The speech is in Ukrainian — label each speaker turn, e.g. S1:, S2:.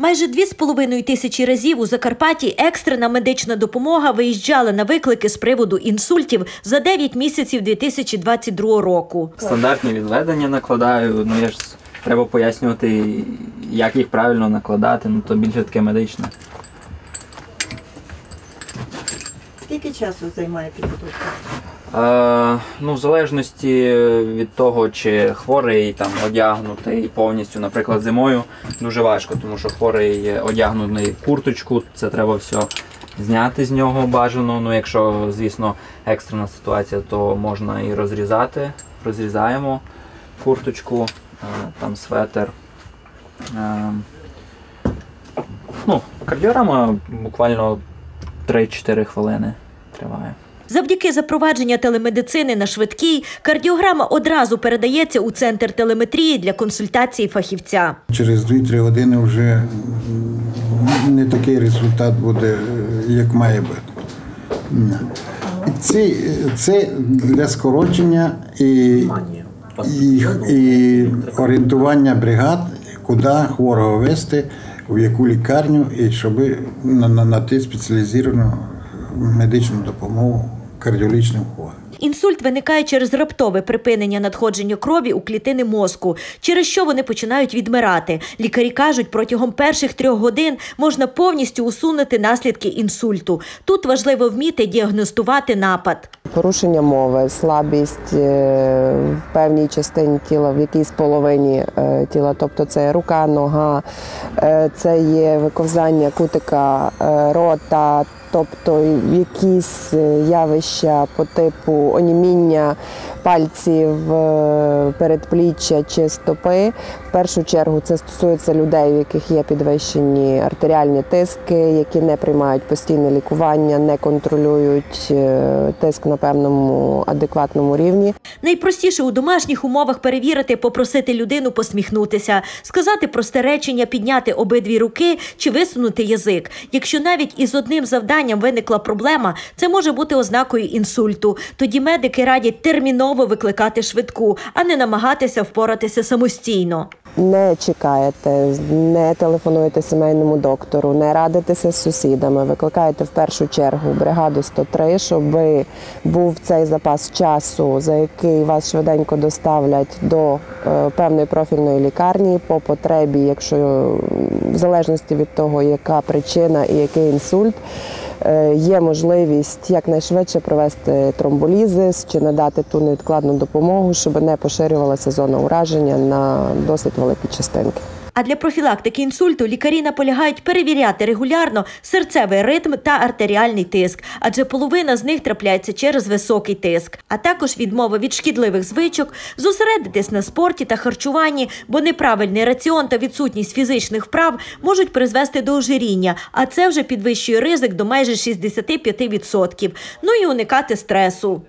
S1: Майже дві з половиною тисячі разів у Закарпатті екстрена медична допомога виїжджала на виклики з приводу інсультів за 9 місяців 2022 року.
S2: Стандартні відведення накладаю. Ну я ж треба пояснювати, як їх правильно накладати, ну то більше таке медичне.
S3: Скільки часу займає підготовка?
S2: Е, ну, в залежності від того, чи хворий там одягнутий повністю, наприклад, зимою дуже важко, тому що хворий одягнений в курточку, це треба все зняти з нього бажано. Ну, якщо, звісно, екстрена ситуація, то можна і розрізати. Розрізаємо курточку, е, там светер. Е, ну, кардіорама буквально 3-4 хвилини триває.
S1: Завдяки запровадження телемедицини на швидкій кардіограма одразу передається у центр телеметрії для консультації фахівця.
S4: Через 2-3 години вже не такий результат буде, як має бути. Це, це для скорочення і, і, і орієнтування бригад, куди хворого вести, в яку лікарню, і щоб на- на- надати спеціалізовану медичну допомогу кардіологічним хворим.
S1: Інсульт виникає через раптове припинення надходження крові у клітини мозку, через що вони починають відмирати. Лікарі кажуть, протягом перших трьох годин можна повністю усунути наслідки інсульту. Тут важливо вміти діагностувати напад.
S5: Порушення мови, слабість е, в певній частині тіла, в якійсь половині е, тіла, тобто це рука, нога, е, це є виковзання кутика рота, тобто якісь е, явища по типу оніміння пальців, е, передпліччя чи стопи. В першу чергу це стосується людей, у яких є підвищені артеріальні тиски, які не приймають постійне лікування, не контролюють е, тиск на певному адекватному рівні.
S1: Найпростіше у домашніх умовах перевірити, попросити людину посміхнутися, сказати просте речення, підняти обидві руки чи висунути язик. Якщо навіть із одним завданням виникла проблема, це може бути ознакою інсульту. Тоді медики радять терміново викликати швидку, а не намагатися впоратися самостійно.
S5: Не чекаєте, не телефонуєте сімейному доктору, не радитеся з сусідами. Викликаєте в першу чергу бригаду 103, щоб був цей запас часу, за який вас швиденько доставлять до е, певної профільної лікарні по потребі, якщо в залежності від того, яка причина і який інсульт. Е, Є можливість якнайшвидше провести тромболізис чи надати ту невідкладну допомогу, щоб не поширювалася зона ураження на досить великі частинки.
S1: А для профілактики інсульту лікарі наполягають перевіряти регулярно серцевий ритм та артеріальний тиск, адже половина з них трапляється через високий тиск, а також відмова від шкідливих звичок, зосередитись на спорті та харчуванні, бо неправильний раціон та відсутність фізичних вправ можуть призвести до ожиріння, а це вже підвищує ризик до майже 65%. Ну і уникати стресу.